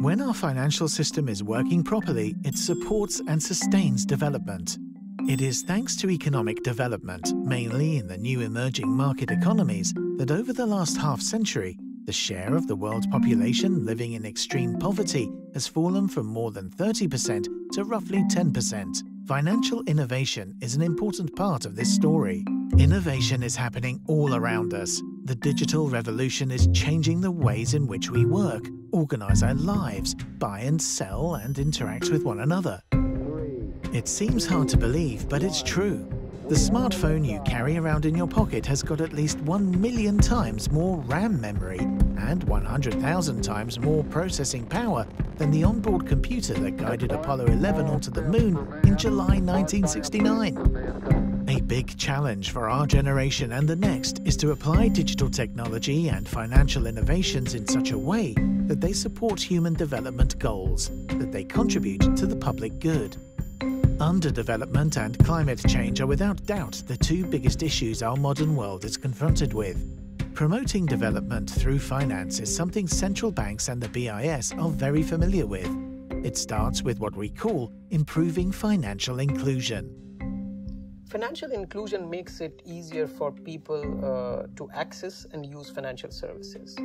When our financial system is working properly, it supports and sustains development. It is thanks to economic development, mainly in the new emerging market economies, that over the last half century, the share of the world's population living in extreme poverty has fallen from more than 30% to roughly 10%. Financial innovation is an important part of this story. Innovation is happening all around us. The digital revolution is changing the ways in which we work, organize our lives, buy and sell, and interact with one another. It seems hard to believe, but it's true. The smartphone you carry around in your pocket has got at least 1 million times more RAM memory and 100,000 times more processing power than the onboard computer that guided Apollo 11 onto the moon in July 1969. Big challenge for our generation and the next is to apply digital technology and financial innovations in such a way that they support human development goals, that they contribute to the public good. Underdevelopment and climate change are without doubt the two biggest issues our modern world is confronted with. Promoting development through finance is something central banks and the BIS are very familiar with. It starts with what we call improving financial inclusion. Financial inclusion makes it easier for people uh, to access and use financial services.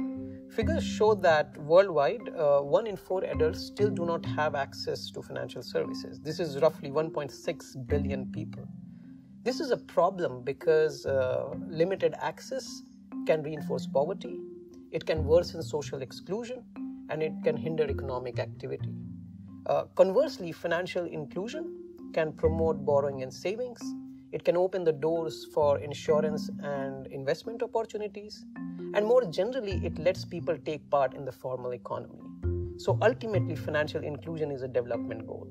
Figures show that worldwide, uh, one in four adults still do not have access to financial services. This is roughly 1.6 billion people. This is a problem because uh, limited access can reinforce poverty, it can worsen social exclusion, and it can hinder economic activity. Uh, conversely, financial inclusion can promote borrowing and savings it can open the doors for insurance and investment opportunities. And more generally, it lets people take part in the formal economy. So ultimately, financial inclusion is a development goal.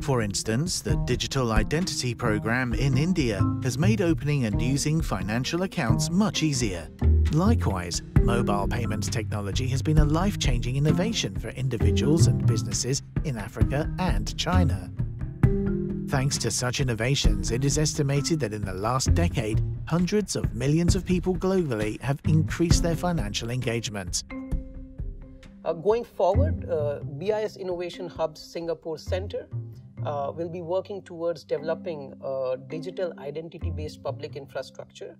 For instance, the Digital Identity Program in India has made opening and using financial accounts much easier. Likewise, mobile payments technology has been a life changing innovation for individuals and businesses in Africa and China. Thanks to such innovations, it is estimated that in the last decade, hundreds of millions of people globally have increased their financial engagement. Uh, going forward, uh, BIS Innovation Hub's Singapore Center uh, will be working towards developing a digital identity based public infrastructure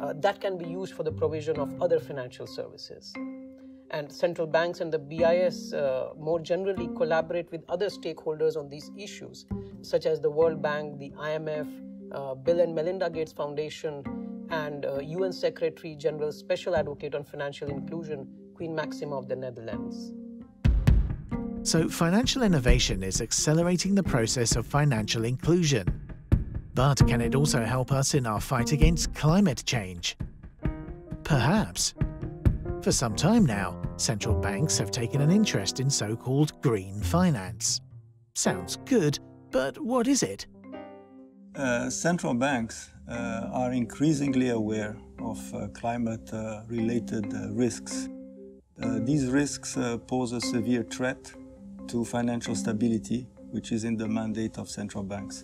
uh, that can be used for the provision of other financial services and central banks and the BIS uh, more generally collaborate with other stakeholders on these issues, such as the World Bank, the IMF, uh, Bill and Melinda Gates Foundation, and uh, UN Secretary General Special Advocate on Financial Inclusion, Queen Maxima of the Netherlands. So, financial innovation is accelerating the process of financial inclusion. But can it also help us in our fight against climate change? Perhaps. For some time now, central banks have taken an interest in so-called green finance. Sounds good, but what is it? Uh, central banks uh, are increasingly aware of uh, climate-related uh, risks. Uh, these risks uh, pose a severe threat to financial stability, which is in the mandate of central banks.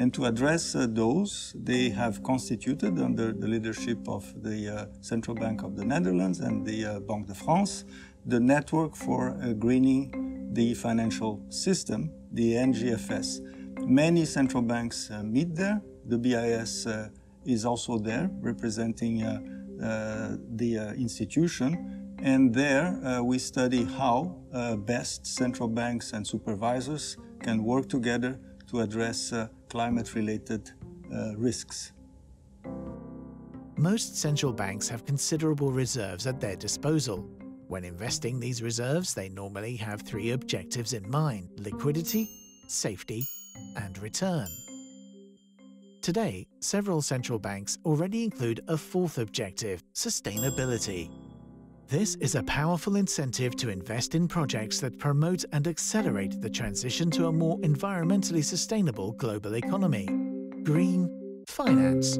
And to address uh, those, they have constituted, under the leadership of the uh, Central Bank of the Netherlands and the uh, Banque de France, the network for uh, greening the financial system, the NGFS. Many central banks uh, meet there. The BIS uh, is also there, representing the institution. And there we study how best central banks and supervisors can work together to address climate-related uh, risks. Most central banks have considerable reserves at their disposal. When investing these reserves, they normally have three objectives in mind liquidity, safety, and return. Today, several central banks already include a fourth objective sustainability. This is a powerful incentive to invest in projects that promote and accelerate the transition to a more environmentally sustainable global economy. Green finance.